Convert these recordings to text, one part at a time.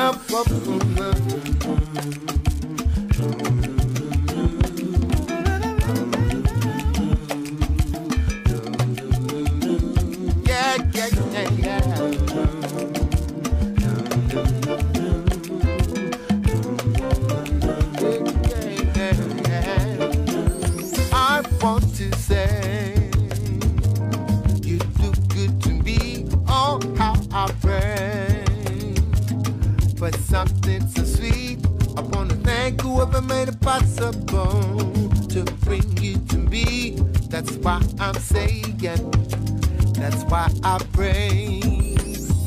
I want to say for something so sweet. I wanna thank whoever made it possible to bring you to me. That's why I'm saying, that's why I pray.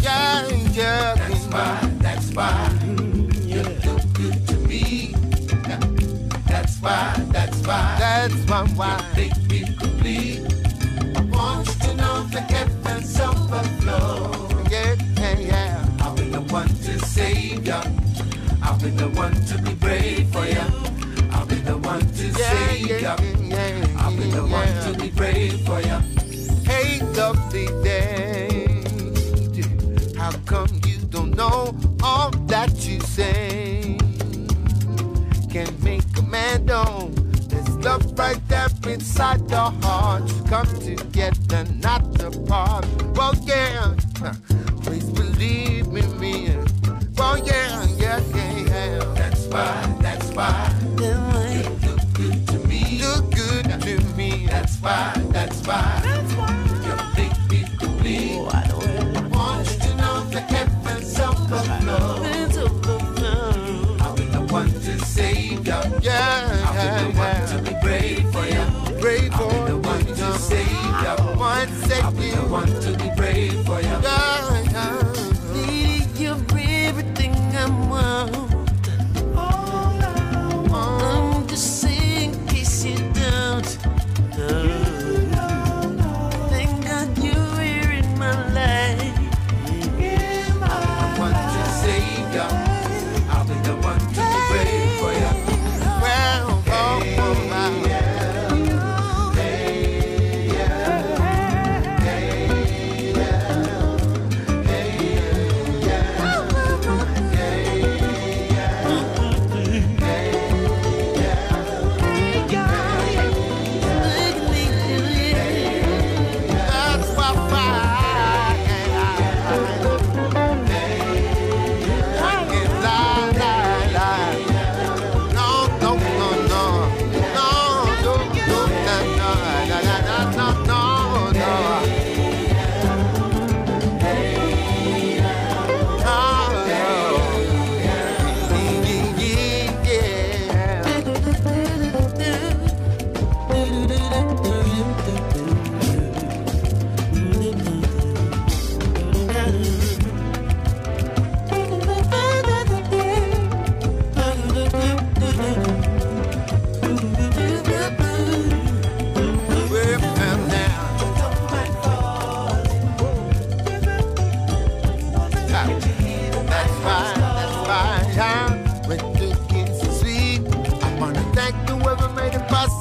Yeah, yeah. That's why, that's why mm-hmm. you're too good to me. That's why, that's why, that's why, why. you make me complete. come you don't know all that you say? Can't make a man know. There's love right there inside your heart. You come together, not apart. Well, yeah, please believe. love.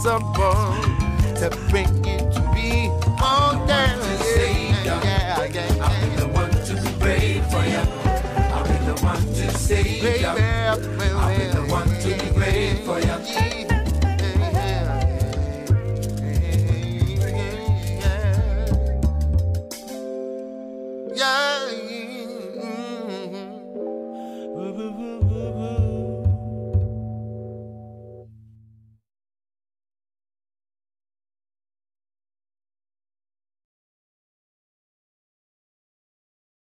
to bring you to be oh, on down. Yeah, yeah, yeah, I'll be the one to be brave for you. I'll be the one to save you. I'll be the one to be brave for you. Yeah.